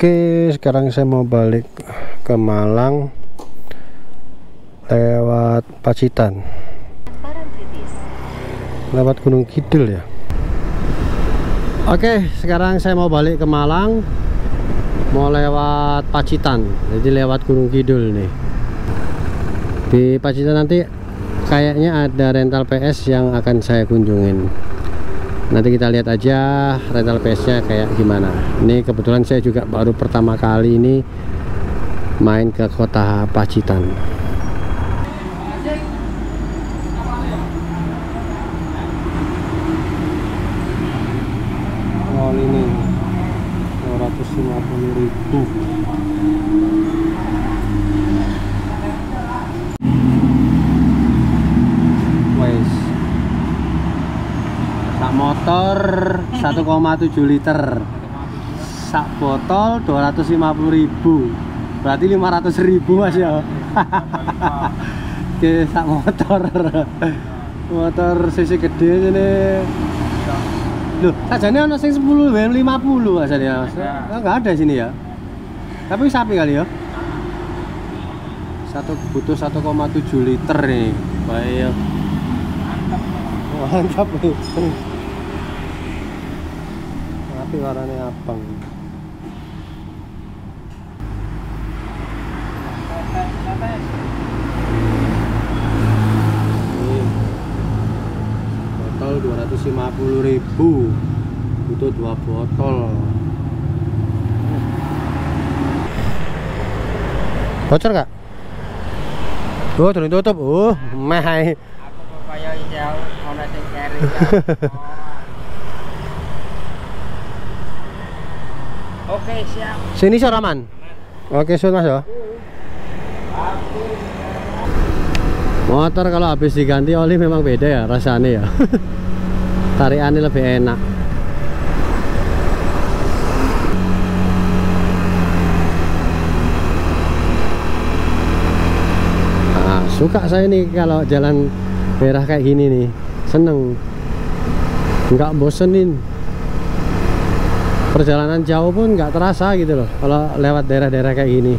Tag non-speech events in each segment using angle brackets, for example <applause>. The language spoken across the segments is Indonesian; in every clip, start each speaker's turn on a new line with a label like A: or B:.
A: Oke, sekarang saya mau balik ke Malang lewat Pacitan. Lewat Gunung Kidul ya. Oke, sekarang saya mau balik ke Malang. Mau lewat Pacitan. Jadi lewat Gunung Kidul nih. Di Pacitan nanti kayaknya ada rental PS yang akan saya kunjungin nanti kita lihat aja rental PS nya kayak gimana. Ini kebetulan saya juga baru pertama kali ini main ke kota Pacitan. Oh ini 250 ribu wes motor 1,7 liter. Sak botol 250 ribu. Berarti 500 ribu mas ya? Oke sak motor. Motor sisi gede ini. Loh sajane ada sing 10 50 mas ya? Enggak ada. Sini ya? Tapi sapi kali ya? Satu butuh 1,7 liter nih. Baik. Mantap. Nih warnanya abang ini botol 250 ribu butuh dua botol bocor gak? Oh, turun tutup. Oh, meh.
B: Aku kaya iso ana sing keri. <laughs> Oke, siap.
A: Sini Soraman. Oke, sun Mas ya. Motor kalau habis diganti oli memang beda ya rasanya ya. <laughs> Tarikannya lebih enak. Nah, suka saya nih kalau jalan daerah kayak gini nih. Seneng. Nggak bosenin perjalanan jauh pun nggak terasa gitu loh kalau lewat daerah-daerah kayak gini.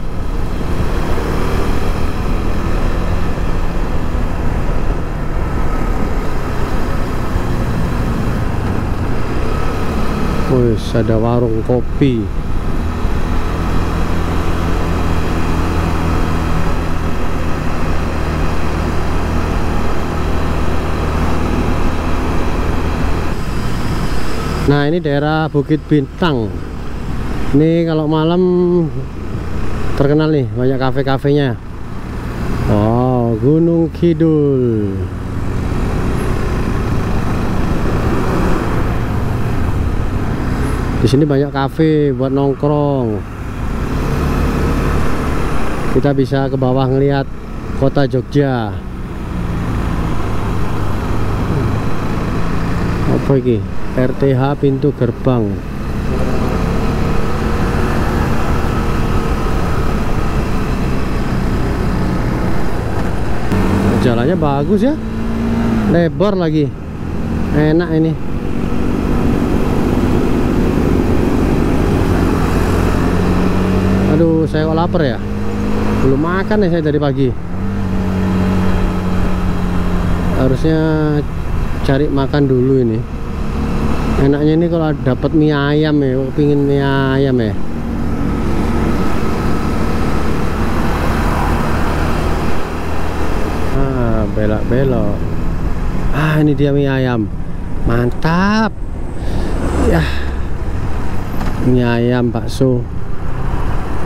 A: Wih, ada warung kopi Nah ini daerah Bukit Bintang. Ini kalau malam terkenal nih banyak kafe-kafenya. Oh Gunung Kidul. Di sini banyak kafe buat nongkrong. Kita bisa ke bawah ngelihat kota Jogja Apa ini? RTH pintu gerbang. Jalannya bagus ya. Lebar lagi. Enak ini. Aduh saya kok lapar ya? Belum makan ya saya dari pagi. Harusnya cari makan dulu ini. Enaknya ini kalau dapat mie ayam ya pingin mie ayam ya? Ah belok-belok. Ah ini dia mie ayam. Mantap. Ya mie ayam bakso.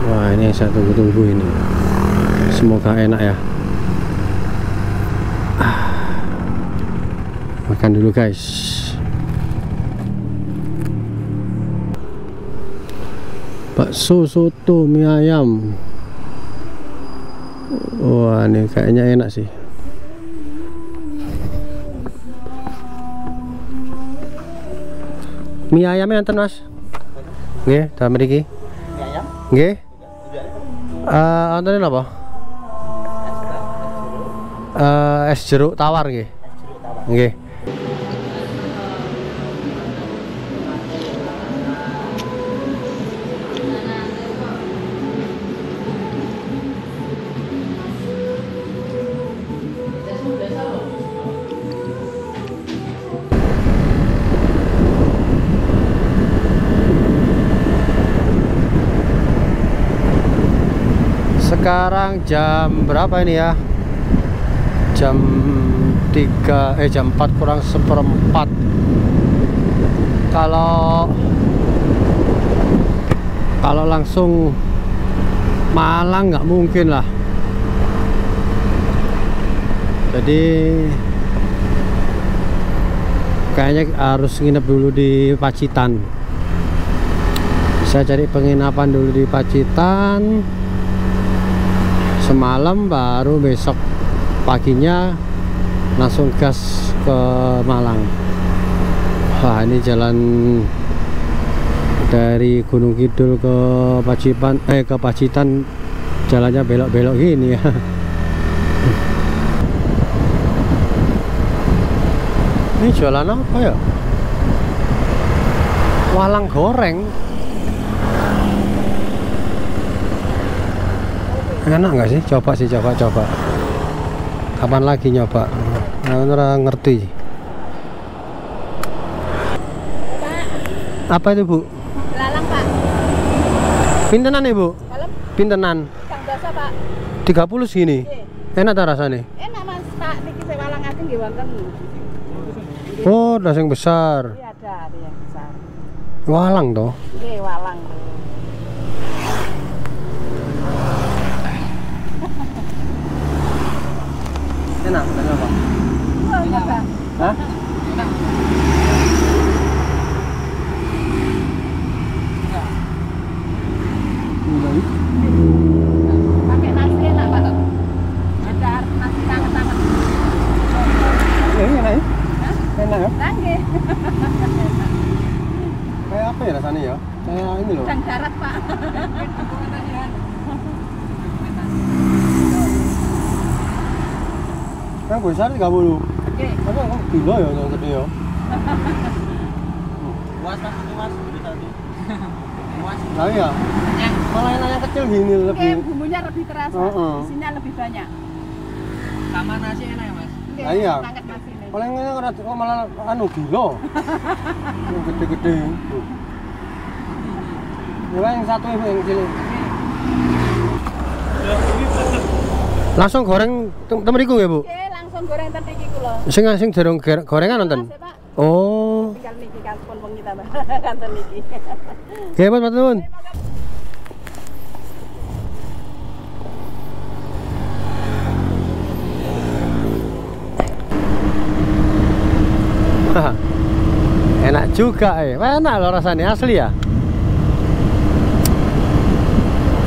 A: Wah ini yang saya tunggu-tunggu ini. Semoga enak ya makan dulu guys. Bakso soto mie ayam. Wah ini kayaknya enak sih. Mie ayamnya enten mas? Nggih dalam mriki
B: ayam?
A: Nggih. Eh enten apa? Eh es jeruk tawar nggih. Nggih sekarang jam berapa ini ya? Jam 3 eh jam 4 kurang seperempat. Kalau kalau langsung Malang nggak mungkin lah. Jadi kayaknya harus nginep dulu di Pacitan. Saya cari penginapan dulu di Pacitan semalam baru besok paginya langsung gas ke Malang. Wah ini jalan dari Gunung Kidul ke Pacitan eh ke Pacitan jalannya belok-belok gini ya. <laughs> Ini jualan apa ya? Walang goreng enak nggak sih coba sih coba coba kapan lagi nyoba nah, ngerti apa itu bu
C: Lalang pak.
A: pintenan ibu
C: Kalem
A: pintenan
C: kang dasa pak.
A: 30 segini
C: Nggih.
A: enak tak rasanya
C: Enak mas pak. Niki saya walang aja nggih wonten.
A: oh das yang besar
C: Iya ada ada yang besar.
A: walang toh
C: Nggih walang.
A: enak apa
C: Oh nyoba.
A: Hah?
C: Pakai nasi enak pak. Ada nasi tangan-tangan.
A: Ini enak ya? Ya? Kayak apa ya rasanya ya? Kayak ini loh.
C: Udang darat pak.
A: Yang besar 30.
C: Nggih.
A: Tapi gila ya yang gede ya?
B: Puas mas ini mas ini tadi. Puas.
A: Nah iya. Malah enak yang kecil gini lebih.
C: bumbunya lebih terasa.
A: Heeh.
C: Isinya lebih banyak.
B: Sama nasi enak ya mas.
C: Nggih.
A: Ah, iya.
C: Sangat nasi ini.
A: Kalau yang ini orang oh, malah anu gila. yang gede-gede. Coba yang satu ibu yang kecil. Langsung goreng tem temeriku ya bu?
C: Nggih langsung goreng ten iki kula.
A: Sing sing derong ger- gorengan nonton.
C: Mas.
A: Oh,
C: Tinggal niki kantor. <laughs>
A: Wah, Enak juga eh. Enak loh rasanya asli ya.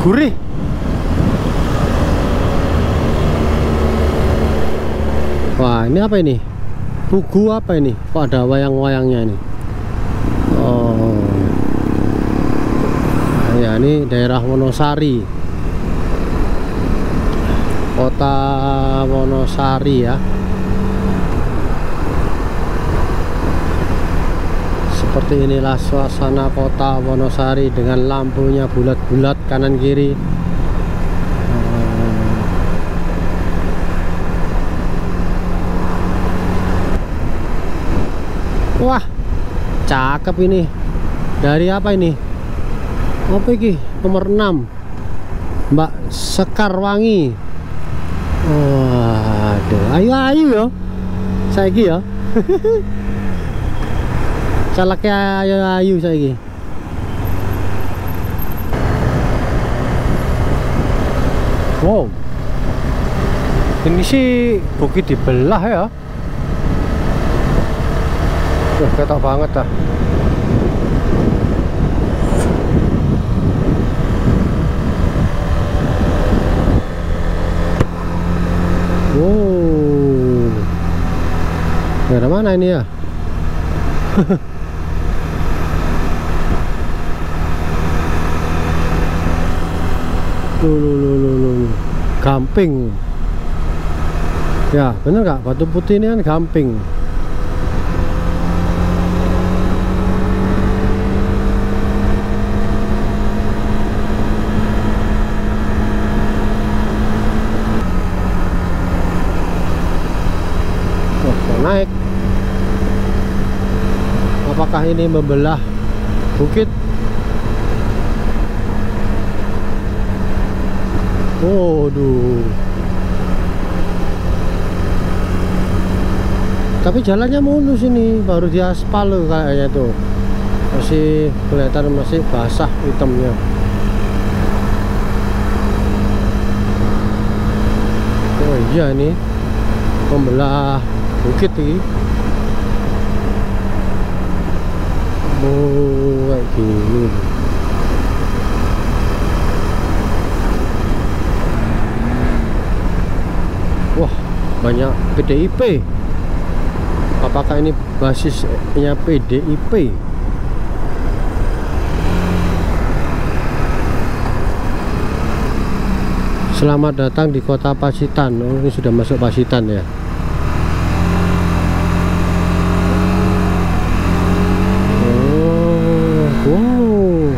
A: Gurih. Wah, ini apa ini? Tugu apa ini? Kok ada wayang-wayangnya ini? Oh. Ya, ini daerah Wonosari. Kota Wonosari ya. Seperti inilah suasana kota Wonosari dengan lampunya bulat-bulat kanan kiri. Wah, cakep ini. Dari apa ini? Apa ini? Nomor 6. Mbak Sekarwangi. Waduh, ayo ayo yo. Saiki ya. Calaknya ayo ayo saiki. Wow. Ini sih bukit dibelah ya. Wah, ketok banget dah. Wow. Daerah mana ini ya? <laughs> Loh, loh. Gamping. Ya, bener nggak? Batu putih ini kan gamping. Oh, mau naik. Apakah ini membelah bukit? Waduh. Tapi jalannya mulus ini, baru diaspal kayaknya tuh. Masih kelihatan masih basah hitamnya. Oh iya nih, membelah bukit ini. Kayak gini. Wah, banyak PDIP. Apakah ini basisnya PDIP? Selamat datang di kota Pacitan. Oh, ini sudah masuk Pacitan ya. Oh, wow.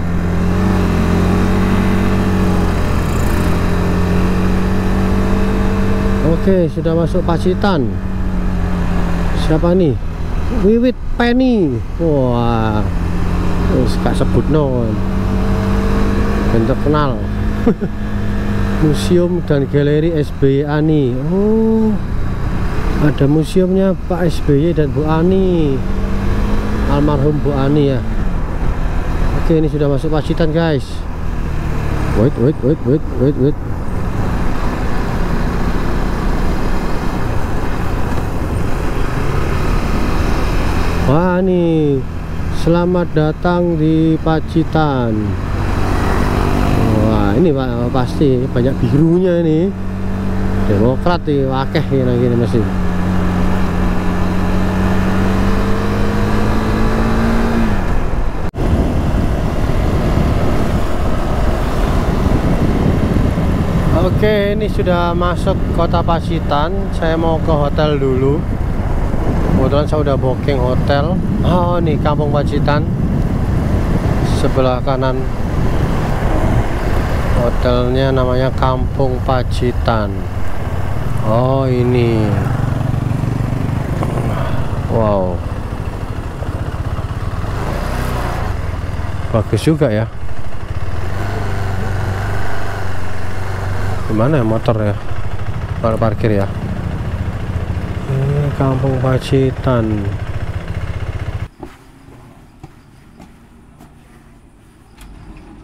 A: Oke, sudah masuk Pacitan. Siapa nih? Wiwit Penny. Wah. Wis sebut non. Ben terkenal. <laughs> Museum dan Galeri SBY Ani. Oh. Ada museumnya Pak SBY dan Bu Ani. Almarhum Bu Ani ya. Oke, ini sudah masuk Pacitan, guys. Wait, wait, wait, wait, wait, wait. Wah nih, selamat datang di Pacitan. Wah ini pak pasti banyak birunya ini. Demokrat nih, wakeh ini gini masih. Oke, ini sudah masuk kota Pacitan. Saya mau ke hotel dulu kebetulan saya udah booking hotel. Oh nih kampung Pacitan. Sebelah kanan. Hotelnya namanya Kampung Pacitan. Oh ini. Wow. Bagus juga ya. Gimana ya motor ya? Par- parkir ya kampung Pacitan.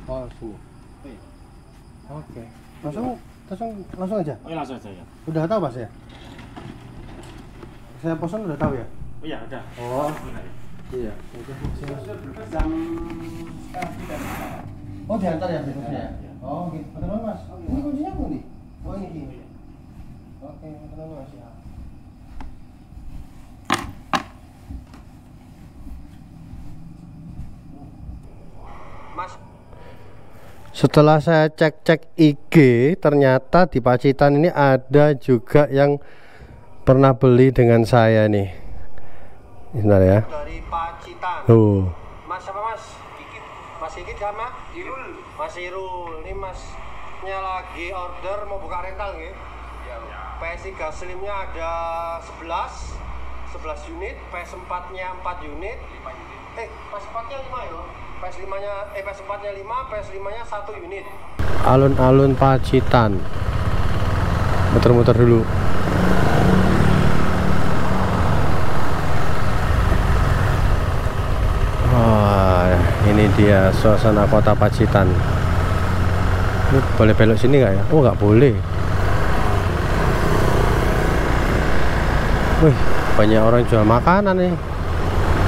A: Oh. Oke. Langsung langsung langsung aja.
B: Oh, ya langsung aja ya.
A: Udah tahu Mas ya? Saya pesan udah tahu ya?
B: Oh iya, ada.
A: Oh, iya. Udah,
B: Jam
A: Oh, diantar ya berikutnya? Oh, gitu. Betul Mas. Ini kuncinya apa nih? Oh, ini. ini. Oke, betul Mas ya.
B: Mas.
A: Setelah saya cek-cek IG, ternyata di Pacitan ini ada juga yang pernah beli dengan saya nih. Sebentar ya.
B: Dari Pacitan.
A: Tuh.
B: Mas apa Mas? Ikit. Mas Ikit sama? Irul. Mas Irul. Ini Masnya lagi order mau buka rental nggih? Iya. PS3 Slimnya ada 11 11 unit, PS4-nya 4 unit. 5 unit. Eh, PS4-nya 5 ya? PS5-nya eh PS4-nya 5, PS5-nya 1 unit.
A: Alun-alun Pacitan. Muter-muter dulu. Wah, ini dia suasana kota Pacitan. Ini boleh belok sini nggak ya? Oh, nggak boleh. Wih, banyak orang jual makanan nih.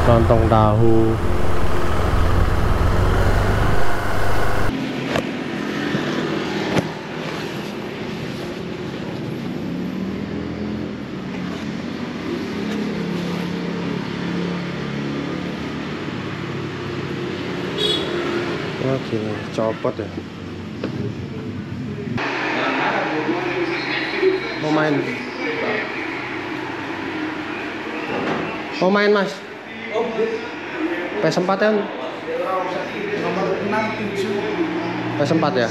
A: Lontong tahu. Oh, copot ya. Mau main? Mau main mas? PS4 kan? PS4 ya?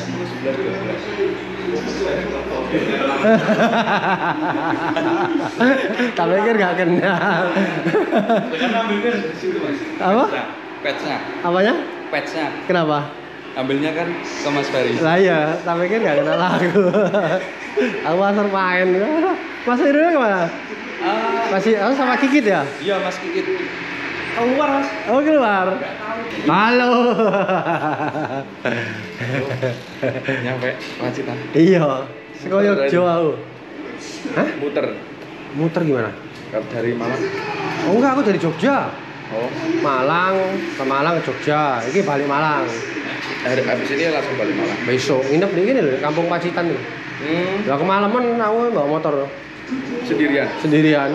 A: <laughs> tak pikir gak kenal. Apa?
D: Petsnya,
A: Apanya?
D: petsnya.
A: Kenapa?
D: Ambilnya kan ke Mas Ferry.
B: Lah iya, tapi kan gak kenal aku. aku masuk main. Mas Heru ke mana?
D: Ah,
B: Masih aku sama Kikit ya?
D: iya Mas Kikit. Keluar Mas.
B: Oh keluar. Halo.
D: Nyampe Pacitan.
B: iya. Sekoyo aku. Hah?
D: Muter
B: Muter gimana?
D: dari Malang.
B: Oh enggak, aku dari Jogja.
D: Oh,
B: Malang ke Malang Jogja. Ini balik Malang.
D: hari habis ini langsung balik Malang.
B: Besok nginep di sini loh, Kampung Pacitan nih.
D: Hmm,
B: Lah kemalaman aku bawa motor loh,
D: sendirian.
B: sendirian.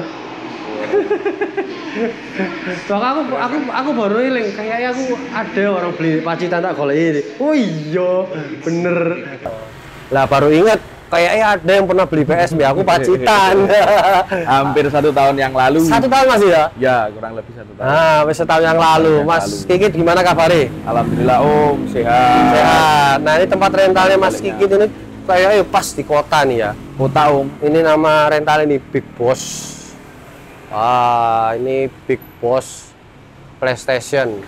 B: Soalnya aku aku aku baru eling kayaknya aku ada orang beli Pacitan tak golek ini. Oh iya, bener. Lah baru ingat kayaknya ada yang pernah beli PSB aku Pacitan. <laughs>
D: Hampir satu tahun yang lalu.
B: Satu tahun masih ya?
D: Ya, kurang lebih satu tahun.
B: Ah, wis setahun yang lalu.
D: Yang
B: Mas
D: lalu.
B: Kikit gimana kabarnya?
D: Alhamdulillah Om sehat.
B: Sehat. Nah, ini tempat rentalnya Mas Kikit ini kayaknya pas di kota nih ya.
D: Kota Om.
B: Ini nama rental ini Big Boss. Wah, ini Big Boss PlayStation.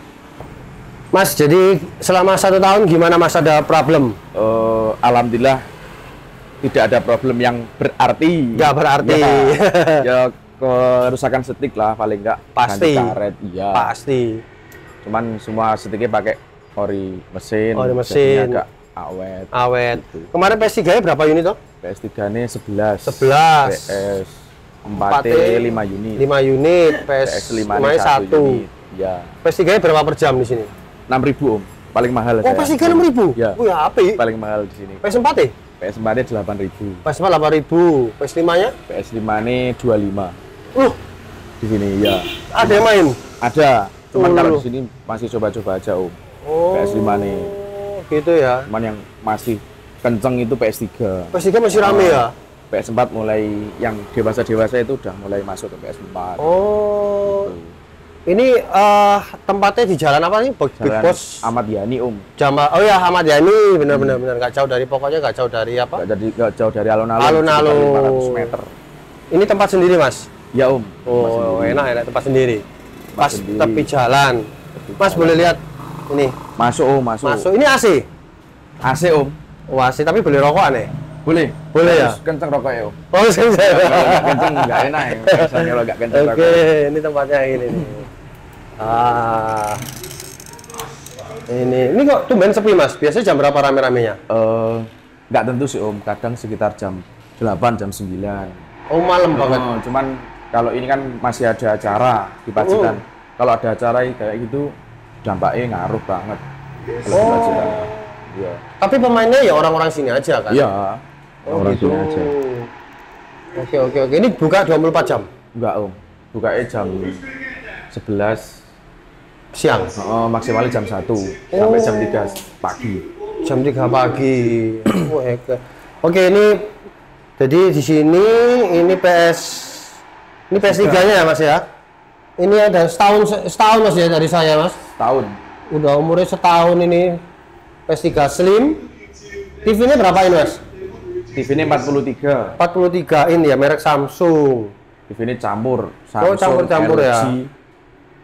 B: Mas, jadi selama satu tahun gimana Mas ada problem?
D: Eh, Alhamdulillah tidak ada problem yang berarti.
B: Nggak berarti.
D: Ya, <laughs> ya kerusakan setik lah paling enggak.
B: Pasti.
D: Ganti karet, iya.
B: Pasti.
D: Cuman semua setiknya pakai ori mesin.
B: Ori mesin.
D: agak awet.
B: Awet.
D: Gitu.
B: Kemarin PS3 nya berapa unit toh?
D: PS3 nya 11.
B: 11.
D: PS 4
B: 4T,
D: 5 unit.
B: 5 unit, PS,
D: PS 5
B: 5 nya 1.
D: unit. Ya.
B: PS3 nya berapa per jam di sini?
D: 6000 Om. Paling mahal
B: Oh, PS3 6.000?
D: Ya.
B: Oh, ya apa ya?
D: Paling mahal di sini.
B: PS4 ya?
D: PS4 nya 8000.
B: PS4 8000, PS5 nya?
D: PS5 nya 25
B: Uh,
D: di sini ya.
B: ada yang main?
D: Ada. Cuman
B: Oh.
D: kalau di sini masih coba-coba aja Om.
B: Oh,
D: PS5 nih.
B: gitu ya.
D: Cuman yang masih kenceng itu PS3.
B: PS3 masih rame ya?
D: PS4 mulai yang dewasa-dewasa itu udah mulai masuk ke PS4.
B: Oh. Ini eh, tempatnya di jalan apa nih? Big
D: Jalan
B: Boss.
D: Ahmad Yani Om.
B: Jama Oh ya Ahmad Yani, benar-benar benar nggak jauh dari pokoknya nggak jauh dari apa?
D: Nggak jadi nggak jauh dari alun-alun.
B: Alun-alun.
D: sekitar 500 meter.
B: Ini tempat sendiri mas?
D: Ya Om.
B: Oh enak enak tempat sendiri.
D: Tempat
B: Pas
D: sendiri.
B: tepi jalan. Mas boleh lihat ini
D: Masuk Om, masuk.
B: masuk. Ini AC.
D: AC Om.
B: Oh AC tapi boleh rokok aneh.
D: Boleh.
B: Boleh ya?
D: Kenceng rokoknya Om.
B: Oh
D: nggak kenceng nggak enak ya. Kalau nggak kenceng
B: Oke, ini tempatnya ini nih. Ah. Ini, ini kok tumben sepi mas. Biasanya jam berapa rame-ramenya?
D: Eh, nggak tentu sih Om. Kadang sekitar jam 8, jam 9.
B: Oh malam banget.
D: Oh, cuman kalau ini kan masih ada acara di Pacitan.
B: Oh.
D: Kalau ada acara kayak gitu dampaknya ngaruh banget.
B: Oh.
D: Iya.
B: Tapi pemainnya ya orang-orang sini aja kan?
D: Iya.
B: Oh,
D: Orang
B: gitu.
D: sini aja.
B: Oke oke oke. Ini buka 24 jam
D: Enggak Om. Bukanya jam 11
B: siang.
D: oh, maksimalnya jam 1 sampai jam 3 pagi.
B: Jam 3 pagi. <clears throat> Oh, oke. Oke ini jadi di sini ini PS ini PS3-nya ya Mas ya. Ini ada setahun setahun Mas ya dari saya Mas.
D: Tahun.
B: Udah umurnya setahun ini PS3 Slim. TV-nya berapa ini Mas?
D: TV ini 43.
B: 43 in ya merek Samsung.
D: TV ini campur.
B: Oh, campur-campur ya.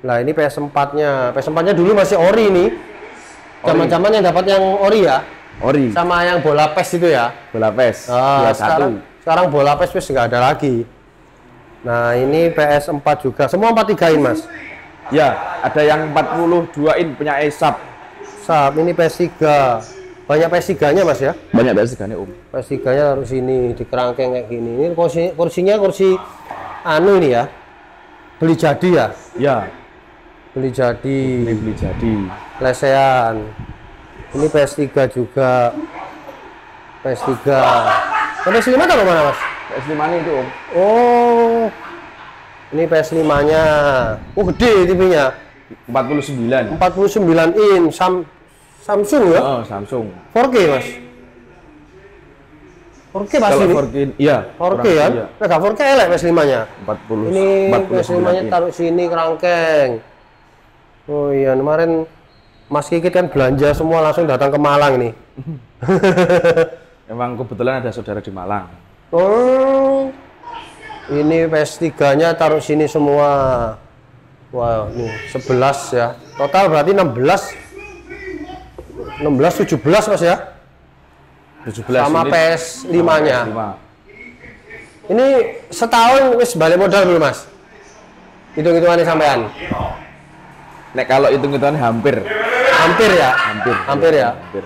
B: Lah ini PS4-nya. PS4-nya dulu masih ori nih. Zaman-zaman yang dapat yang ori ya.
D: Ori.
B: Sama yang bola PES itu ya.
D: Bola PES.
B: Ah,
D: 21.
B: sekarang, sekarang bola PES wis nggak ada lagi. Nah, ini PS4 juga. Semua 43 in, Mas.
D: Ya, ada yang 42 in punya ESAP.
B: Sap, ini PS3. Banyak PS3-nya, Mas ya.
D: Banyak dari segane Om.
B: PS3-nya taruh sini, di kerangkeng kayak gini. Ini kursi kursinya kursi anu ini ya. Beli jadi ya.
D: Ya,
B: Beli jadi.
D: ini beli jadi.
B: lesehan ini PS3 juga PS3 PS5 taruh mana mas?
D: PS5 ini itu Om.
B: oh ini PS5 nya oh gede TV nya
D: 49.
B: 49 in Sam Samsung ya?
D: Oh, Samsung.
B: 4K mas? 4K pasti
D: Kalau
B: ini
D: 4K, iya.
B: 4K
D: kurang
B: ya?
D: lebih
B: Nah, nggak 4K elek PS5 nya
D: 40
B: ini
D: 49
B: PS5 nya
D: in.
B: taruh sini kerangkeng oh iya kemarin Mas Kikit kan belanja semua langsung datang ke Malang nih <laughs>
D: Emang kebetulan ada saudara di Malang.
B: Oh, ini PS3-nya taruh sini semua. Wow, ini 11 ya. Total berarti 16. 16 17 Mas ya.
D: 17
B: Sama
D: unit.
B: PS 5-nya.
D: PS5.
B: Ini setahun wis balik modal belum Mas? Hitung-hitungannya sampean.
D: Nek kalau hitung-hitungan hampir,
B: Hampir ya?
D: hampir,
B: Hampir ya.
D: Hampir.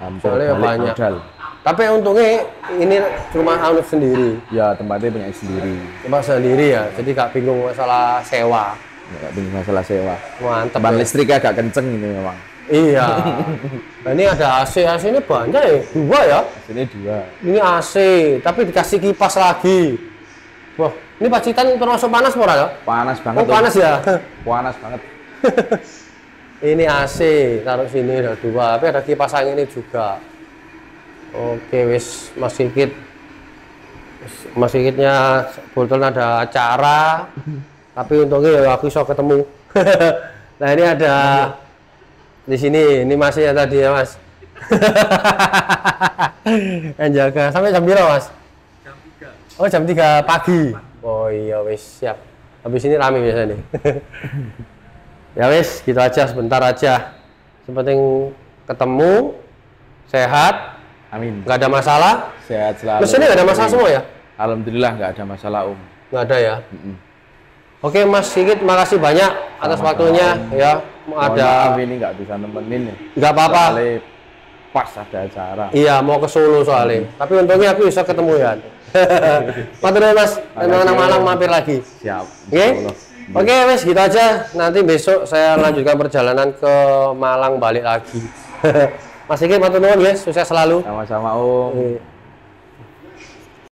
D: Hampir
B: Soalnya
D: balik
B: banyak.
D: modal.
B: Tapi untungnya ini rumah Anuf sendiri.
D: Ya tempatnya punya sendiri.
B: Cuma sendiri ya, jadi gak bingung masalah sewa.
D: Nggak bingung masalah sewa.
B: Mantep.
D: Teman
B: ya.
D: listriknya agak kenceng ini memang.
B: Iya. Nah, ini ada AC, AC ini banyak ya, dua ya.
D: Sini dua.
B: Ini AC, tapi dikasih kipas lagi. Wah, ini Pacitan termasuk panas murah ya?
D: Panas banget.
B: Oh
D: Om.
B: panas ya. <laughs>
D: Panas banget.
B: ini AC, taruh sini ada dua, tapi ada kipas angin ini juga. Oke, wis Mas Kikit. Mas Kikitnya kebetulan ada acara, tapi untungnya ya aku bisa ketemu. <laughs> nah ini ada di sini, ini masih ya tadi ya Mas. <laughs> yang jaga sampai jam berapa Mas? Jam 3. Oh jam 3 pagi. Oh iya wis siap. Habis ini rame biasanya nih. <laughs> ya wis gitu aja sebentar aja. Yang penting ketemu sehat
D: Amin.
B: nggak ada masalah
D: Sehat selalu.
B: mesinnya nggak ada masalah semua ya
D: Alhamdulillah nggak ada masalah Om.
B: nggak ada ya
D: Mm-mm.
B: Oke Mas Sigit makasih banyak atas
D: Sama-sama,
B: waktunya ya
D: Mohon
B: ada
D: maaf ini nggak bisa nemenin ya.
B: nggak apa-apa
D: pas ada acara.
B: iya mau ke Solo soalnya tapi untungnya aku bisa ketemu ya <laughs> Matur Mas
D: Om.
B: Malang mampir lagi
D: Siap.
B: Oke,
D: Insyaallah.
B: oke wes gitu aja. Nanti besok saya lanjutkan perjalanan ke Malang balik lagi. <laughs> Mas Sigit matur nuwun ya, sukses selalu.
D: Sama-sama Om.
B: Oke.